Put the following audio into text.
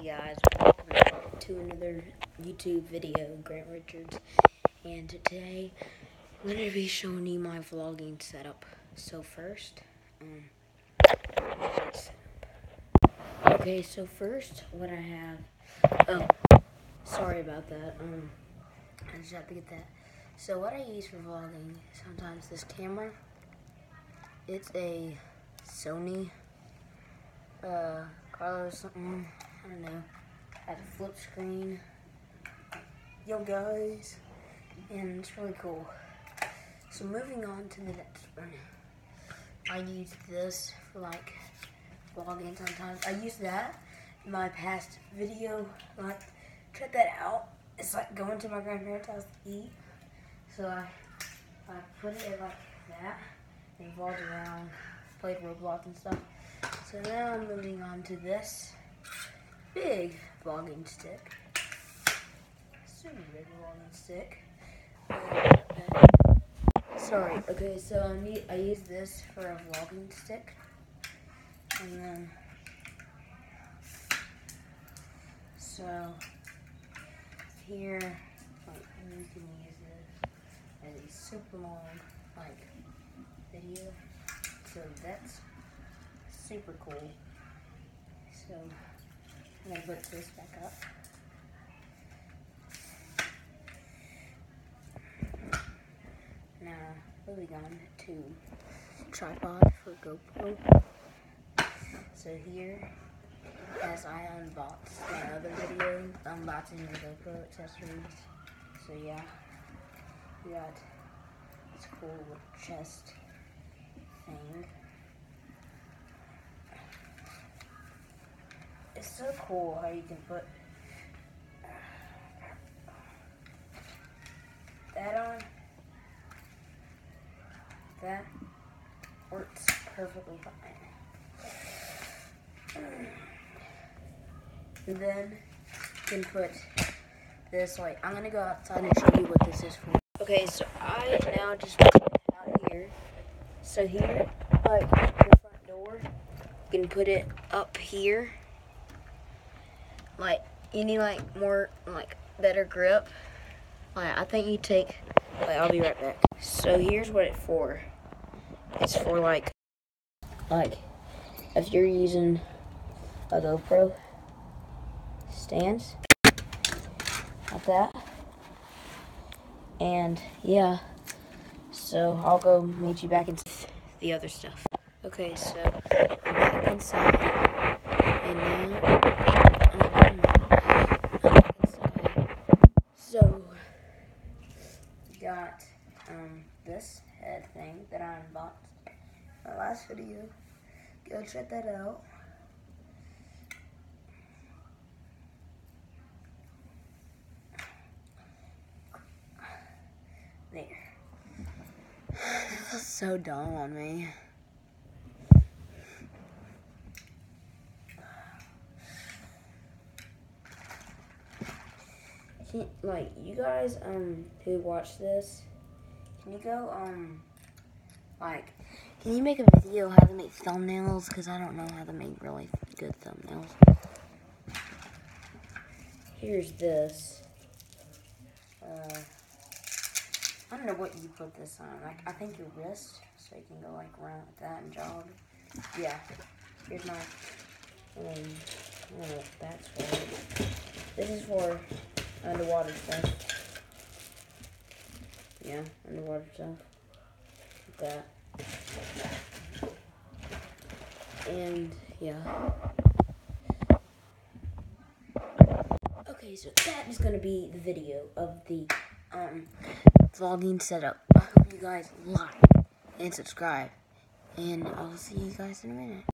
Hey guys, welcome to another YouTube video, Grant Richards. And today, I'm going to be showing you my vlogging setup. So first, um, okay, so first, what I have, oh, sorry about that, um, I just have to get that. So what I use for vlogging, sometimes this camera, it's a Sony, uh, Carlos something, I don't know, has a flip screen. Yo guys, and it's really cool. So moving on to the next one. I use this for like vlogging sometimes. I use that in my past video, like check that out. It's like going to my grandparents' house to eat. So I, I put it like that and vlogged around, played Roblox and stuff. So now I'm moving on to this big vlogging stick. Super big vlogging stick. Uh, sorry, okay, so I need I use this for a vlogging stick. And then so here like you can use this as a super long like video. So that's super cool. So I'm gonna put this back up. Now to tripod for GoPro. So here, as I unboxed my other video, unboxing the GoPro accessories. So yeah, we got this cool chest thing. It's so cool how you can put that on. That works perfectly fine. And then you can put this like I'm gonna go outside and show you what this is for. Okay, so I now just put it out here. So here, like the front door, you can put it up here like you need like more like better grip. Like I think you take like I'll be right back. So here's what it's for. It's for like like if you're using a GoPro stands like that. And yeah. So I'll go meet you back in the other stuff. Okay, so I'm back inside. And now so, got um, this head thing that I unboxed my last video. Go check that out. There. So dumb on me. Like you guys um who watch this, can you go um like can you make a video how to make thumbnails? Cause I don't know how to make really good thumbnails. Here's this. Uh, I don't know what you put this on. Like I think your wrist, so you can go like around with that and jog. Yeah. Here's my. Um, I don't know what that's for. This is for underwater stuff. Yeah, underwater stuff. Like that. And yeah. Okay, so that is gonna be the video of the um vlogging setup. I hope you guys like and subscribe. And I'll see you guys in a minute.